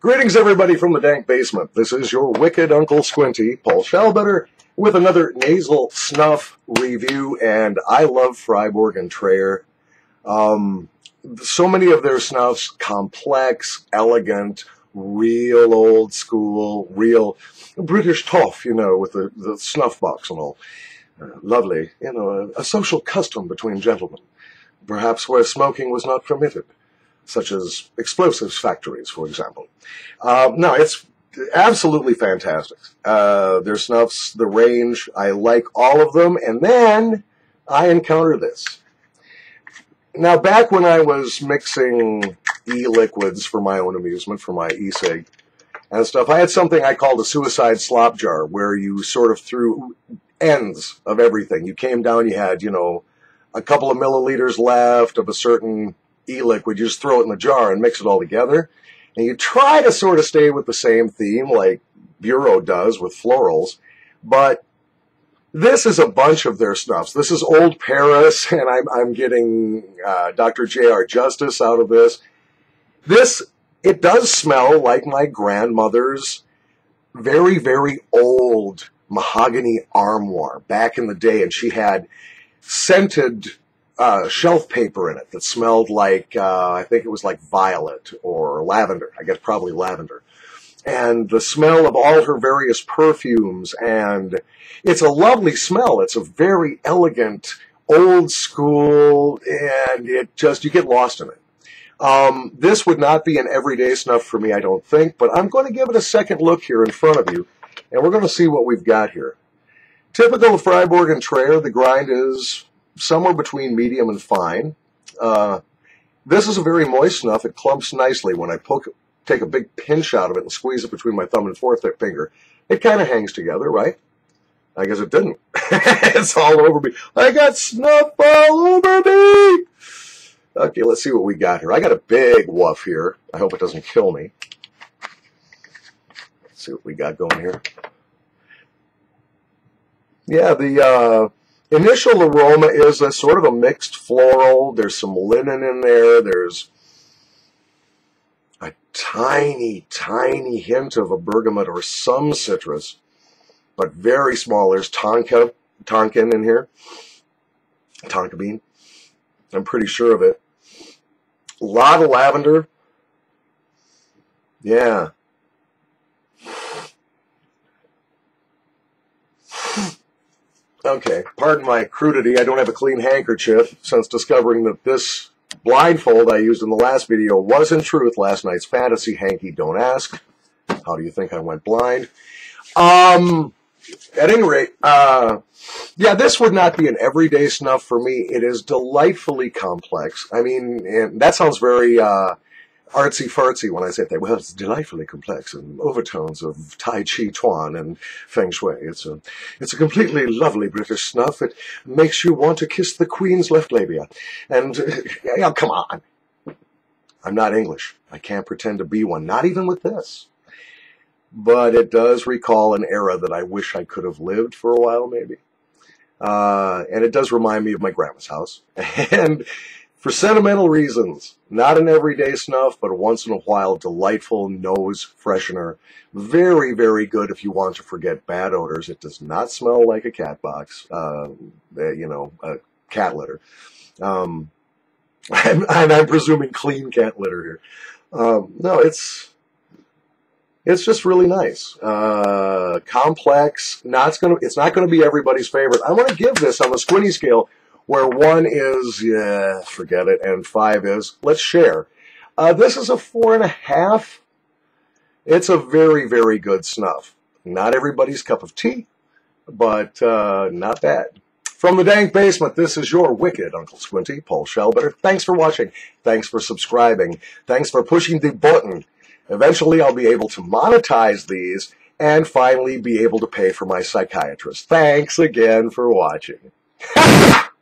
Greetings, everybody, from the dank basement. This is your wicked Uncle Squinty, Paul Shallbetter, with another nasal snuff review. And I love Fribourg and Treyer. Um, so many of their snuffs complex, elegant, real old school, real British toff, you know, with the, the snuff box and all. Uh, lovely, you know, a, a social custom between gentlemen, perhaps where smoking was not permitted such as explosives factories, for example. Uh, no, it's absolutely fantastic. Uh, their snuffs, the range, I like all of them. And then I encounter this. Now, back when I was mixing e-liquids for my own amusement, for my e-cig and stuff, I had something I called a suicide slop jar, where you sort of threw ends of everything. You came down, you had, you know, a couple of milliliters left of a certain e-liquid, you just throw it in the jar and mix it all together. And you try to sort of stay with the same theme like Bureau does with florals, but this is a bunch of their snuffs. This is Old Paris, and I'm, I'm getting uh, Dr. J.R. Justice out of this. This, it does smell like my grandmother's very, very old mahogany armoire back in the day, and she had scented uh, shelf paper in it that smelled like uh, I think it was like violet or lavender. I guess probably lavender. And the smell of all her various perfumes, and it's a lovely smell. It's a very elegant, old school, and it just you get lost in it. Um, this would not be an everyday snuff for me, I don't think, but I'm going to give it a second look here in front of you, and we're going to see what we've got here. Typical of Fribourg and Treyer, the grind is somewhere between medium and fine. Uh, this is a very moist snuff. It clumps nicely when I poke, take a big pinch out of it and squeeze it between my thumb and fourth finger. It kind of hangs together, right? I guess it didn't. it's all over me. I got snuff all over me. Okay, let's see what we got here. I got a big woof here. I hope it doesn't kill me. Let's see what we got going here. Yeah, the uh, initial aroma is a sort of a mixed floral. There's some linen in there. There's a tiny, tiny hint of a bergamot or some citrus, but very small. There's tonka, tonkin in here, tonka bean. I'm pretty sure of it. A lot of lavender. Yeah. Okay, pardon my crudity. I don't have a clean handkerchief since discovering that this blindfold I used in the last video was in truth last night's fantasy hanky. Don't ask. How do you think I went blind? Um, at any rate, uh, yeah, this would not be an everyday snuff for me. It is delightfully complex. I mean, that sounds very, uh, artsy fartsy when I say that. Well, it's delightfully complex and overtones of Tai Chi Chuan and Feng Shui. It's a, it's a completely lovely British snuff. It makes you want to kiss the Queen's left labia. And, uh, come on. I'm not English. I can't pretend to be one, not even with this. But it does recall an era that I wish I could have lived for a while, maybe. Uh, and it does remind me of my grandma's house. and for sentimental reasons. Not an everyday snuff, but a once in a while delightful nose freshener. Very, very good if you want to forget bad odors. It does not smell like a cat box, uh, eh, you know, a cat litter. Um, and, I'm presuming clean cat litter here. Um, no, it's it's just really nice. Uh, complex. Not gonna. It's not going to be everybody's favorite. I'm going to give this on the squinty scale where one is, yeah, forget it, and five is, let's share. Uh, this is a four and a half. It's a very, very good snuff. Not everybody's cup of tea, but uh, not bad. From the dank basement, this is your wicked Uncle Squinty, Paul Shallbetter. Thanks for watching. Thanks for subscribing. Thanks for pushing the button. Eventually, I'll be able to monetize these and finally be able to pay for my psychiatrist. Thanks again for watching.